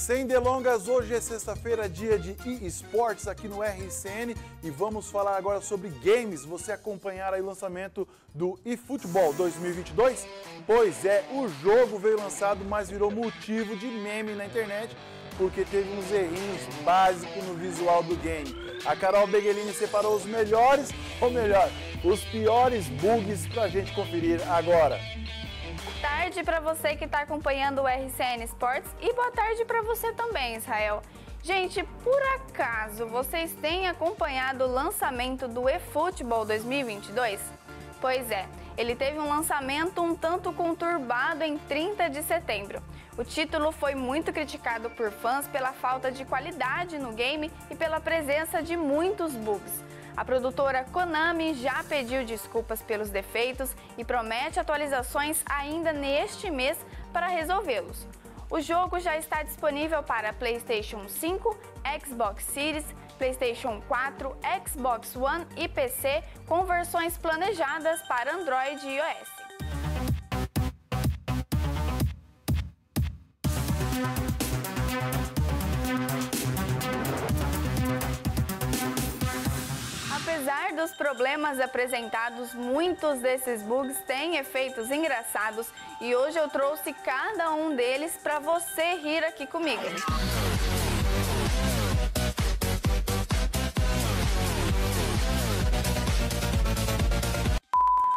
Sem delongas, hoje é sexta-feira, dia de eSports aqui no RCN e vamos falar agora sobre games. Você acompanhar o lançamento do eFootball 2022? Pois é, o jogo veio lançado, mas virou motivo de meme na internet porque teve uns errinhos básicos no visual do game. A Carol Beguelini separou os melhores, ou melhor, os piores bugs pra gente conferir agora tarde para você que está acompanhando o RCN Sports e boa tarde para você também, Israel. Gente, por acaso vocês têm acompanhado o lançamento do eFootball 2022? Pois é, ele teve um lançamento um tanto conturbado em 30 de setembro. O título foi muito criticado por fãs pela falta de qualidade no game e pela presença de muitos bugs. A produtora Konami já pediu desculpas pelos defeitos e promete atualizações ainda neste mês para resolvê-los. O jogo já está disponível para PlayStation 5, Xbox Series, PlayStation 4, Xbox One e PC, com versões planejadas para Android e iOS. Problemas apresentados, muitos desses bugs têm efeitos engraçados e hoje eu trouxe cada um deles para você rir aqui comigo.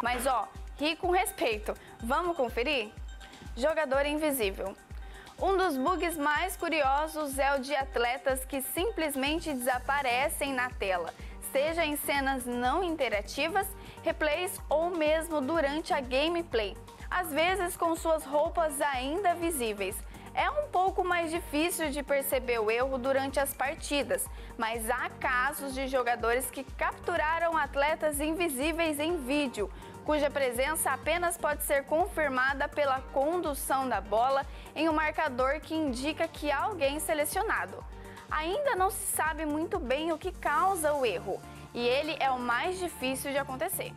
Mas ó, ri com respeito. Vamos conferir? Jogador invisível. Um dos bugs mais curiosos é o de atletas que simplesmente desaparecem na tela seja em cenas não interativas, replays ou mesmo durante a gameplay, às vezes com suas roupas ainda visíveis. É um pouco mais difícil de perceber o erro durante as partidas, mas há casos de jogadores que capturaram atletas invisíveis em vídeo, cuja presença apenas pode ser confirmada pela condução da bola em um marcador que indica que há alguém selecionado. Ainda não se sabe muito bem o que causa o erro, e ele é o mais difícil de acontecer.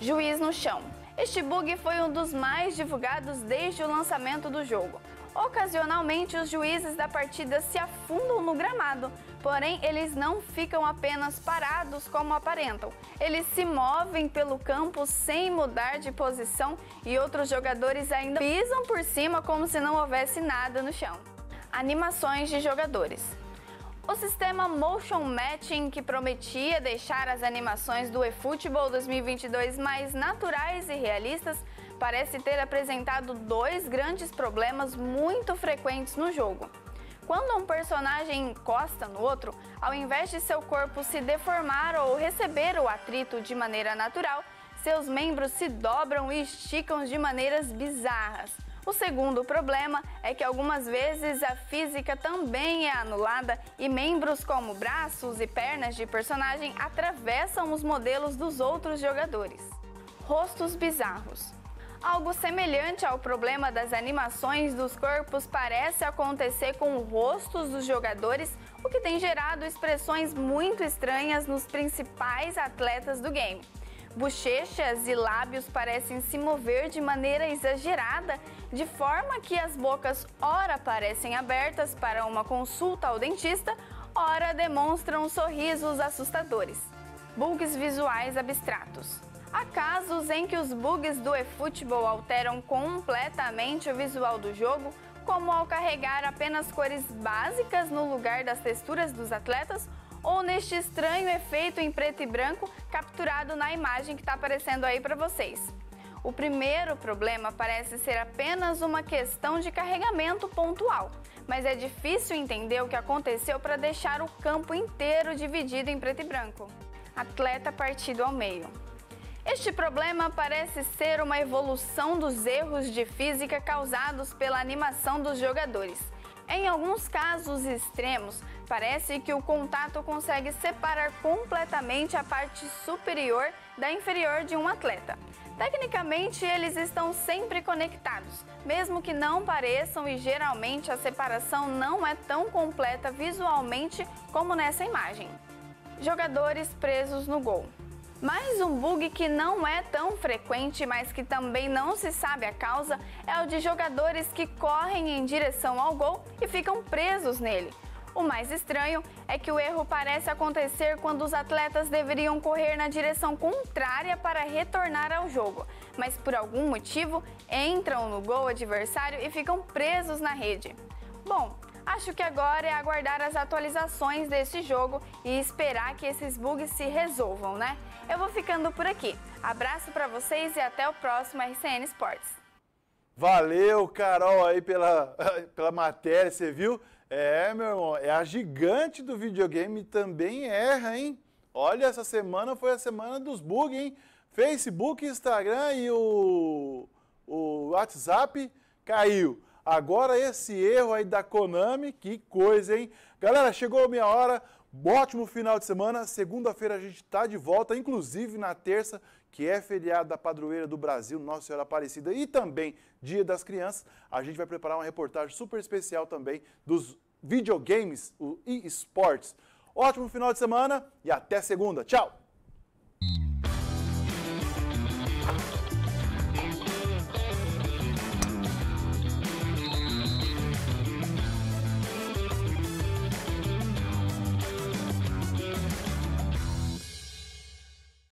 Juiz no chão. Este bug foi um dos mais divulgados desde o lançamento do jogo. Ocasionalmente, os juízes da partida se afundam no gramado, porém eles não ficam apenas parados como aparentam. Eles se movem pelo campo sem mudar de posição e outros jogadores ainda pisam por cima como se não houvesse nada no chão. Animações de jogadores. O sistema Motion Matching, que prometia deixar as animações do eFootball 2022 mais naturais e realistas, parece ter apresentado dois grandes problemas muito frequentes no jogo. Quando um personagem encosta no outro, ao invés de seu corpo se deformar ou receber o atrito de maneira natural, seus membros se dobram e esticam de maneiras bizarras. O segundo problema é que algumas vezes a física também é anulada e membros como braços e pernas de personagem atravessam os modelos dos outros jogadores. Rostos bizarros. Algo semelhante ao problema das animações dos corpos parece acontecer com os rostos dos jogadores, o que tem gerado expressões muito estranhas nos principais atletas do game. Bochechas e lábios parecem se mover de maneira exagerada, de forma que as bocas ora parecem abertas para uma consulta ao dentista, ora demonstram sorrisos assustadores. Bugs visuais abstratos. Há casos em que os bugs do eFootball alteram completamente o visual do jogo, como ao carregar apenas cores básicas no lugar das texturas dos atletas ou neste estranho efeito em preto e branco capturado na imagem que está aparecendo aí para vocês. O primeiro problema parece ser apenas uma questão de carregamento pontual, mas é difícil entender o que aconteceu para deixar o campo inteiro dividido em preto e branco. Atleta partido ao meio. Este problema parece ser uma evolução dos erros de física causados pela animação dos jogadores. Em alguns casos extremos, parece que o contato consegue separar completamente a parte superior da inferior de um atleta. Tecnicamente, eles estão sempre conectados, mesmo que não pareçam e geralmente a separação não é tão completa visualmente como nessa imagem. Jogadores presos no gol. Mas um bug que não é tão frequente, mas que também não se sabe a causa, é o de jogadores que correm em direção ao gol e ficam presos nele. O mais estranho é que o erro parece acontecer quando os atletas deveriam correr na direção contrária para retornar ao jogo, mas por algum motivo entram no gol adversário e ficam presos na rede. Bom, acho que agora é aguardar as atualizações desse jogo e esperar que esses bugs se resolvam, né? Eu vou ficando por aqui. Abraço para vocês e até o próximo RCN Sports. Valeu, Carol, aí pela, pela matéria, você viu? É, meu irmão, é a gigante do videogame também erra, hein? Olha, essa semana foi a semana dos bugs, hein? Facebook, Instagram e o, o WhatsApp caiu. Agora esse erro aí da Konami, que coisa, hein? Galera, chegou a minha hora. Ótimo final de semana. Segunda-feira a gente está de volta, inclusive na terça, que é feriado da padroeira do Brasil, Nossa Senhora Aparecida, e também Dia das Crianças. A gente vai preparar uma reportagem super especial também dos videogames, o eSports. Ótimo final de semana e até segunda. Tchau!